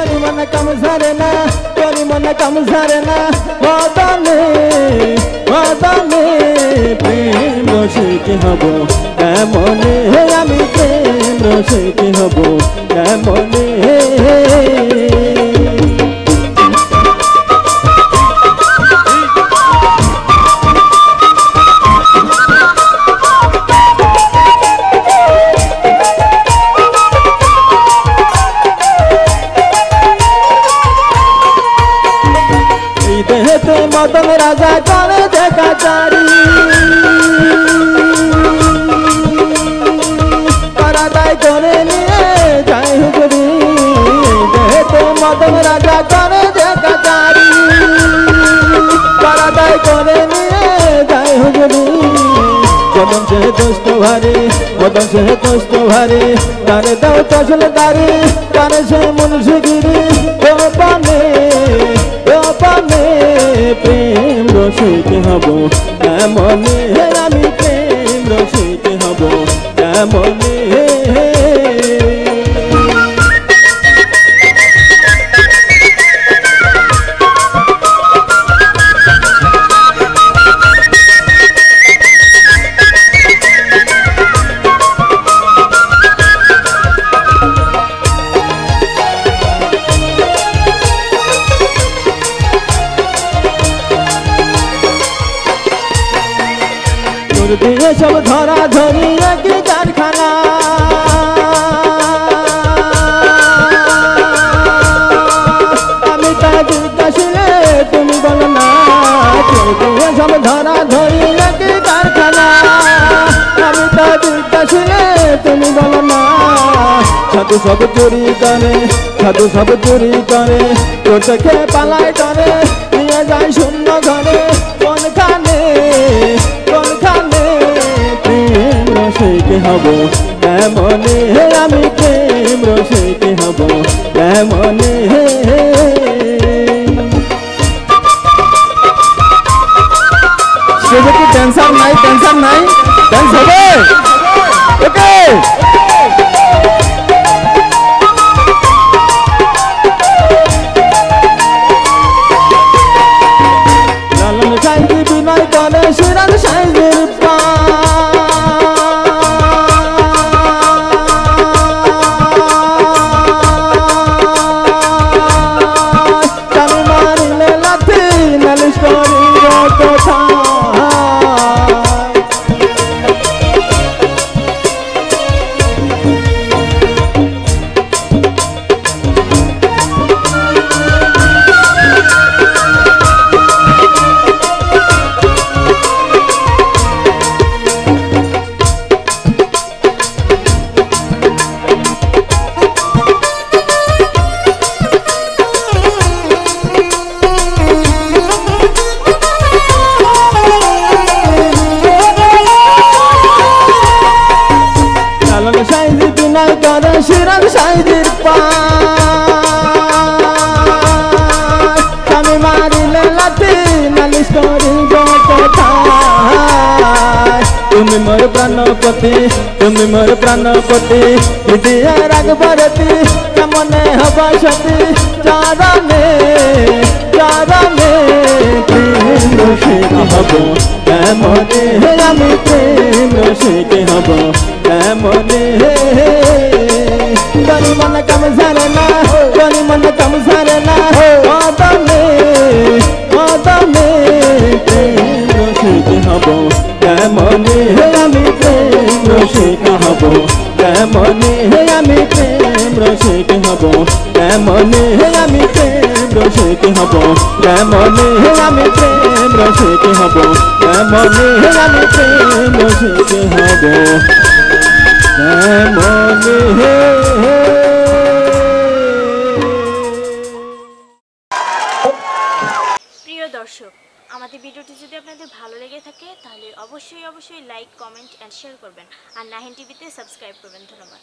মনে কাম সারে না তোরি মনে কাম সারে না মদনে মদনে প্রেম রসিক হব কেমনে আমি প্রেম রসিক হব মদন রাজা করে দেখা চারি। পারাদায় করে নিয়ে যাই হুজুরি দেহেতে মদন রাজা করে দেখা চারি। পারাদায় করে নিয়ে যাই হুজুরি মদন সে দোস্ত ভারে, মদন সে দোস্ত ভারে তারে দাও চশল দারে তারে সে মনুষ্যগিরি ও পানে ও পানে। প্রেম রসিক হব এমনে আমি প্রেম রসিক হব এমনে তোর দিয়ে সব ধরা ধরি একই কারখানা। সাধু সব চুরি করে, সাধু সব চুরি করে, তোর থেকে পালায় করে, নিয়ে যায় শূন্য এমনে আমি প্রেম রসিক হব এমনে স্টেজে কি টেনশন নাই টেনশন নাই ডান্স হবে ওকে तो था। শিরান সাইজির পানি মারিলে লাঠি নালিশ করি তুমি মোর প্রাণপতি, তুমি মোর প্রাণপতি হৃদয় রাগবরতি কেমনে হবা সতী? চরণে মন কম সারে না করি মন কম সারে না মদনে মদনে প্রেম রসিক হব কেমনে আমি প্রেম রসিক হব কেমনে আমি প্রেম রসিক হব কেমনে আমি প্রেম রসিক হব কেমনে আমি প্রেম রসিক হব কেমনে আমি প্রেম রসিক হব প্রিয় দর্শক, আমাদের ভিডিওটি যদি আপনাদের ভালো লেগে থাকে, তাহলে অবশ্যই অবশ্যই লাইক কমেন্ট অ্যান্ড শেয়ার করবেন। আর নাহিন টিভিতে সাবস্ক্রাইব করবেন। ধন্যবাদ।